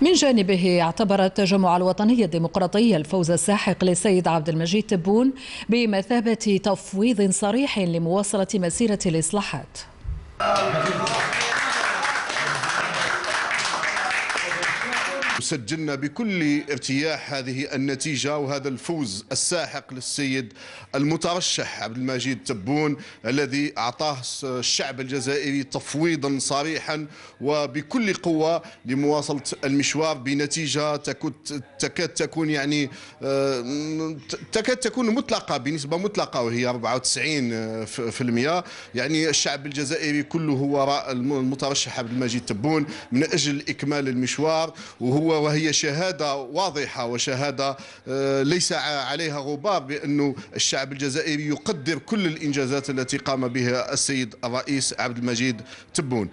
من جانبه اعتبر التجمع الوطني الديمقراطي الفوز الساحق للسيد عبد المجيد تبون بمثابة تفويض صريح لمواصلة مسيرة الإصلاحات. سجلنا بكل ارتياح هذه النتيجة وهذا الفوز الساحق للسيد المترشح عبد المجيد تبون الذي أعطاه الشعب الجزائري تفويضا صريحا وبكل قوة لمواصلة المشوار بنتيجة تكاد تكون يعني آه، تكاد تكون مطلقة بنسبة مطلقة وهي 94% يعني الشعب الجزائري كله وراء المترشح عبد المجيد تبون من أجل إكمال المشوار وهو وهي شهادة واضحة وشهادة آه، ليس عليها غبار بأنه الشعب الجزائري يقدر كل الإنجازات التي قام بها السيد الرئيس عبد المجيد تبون.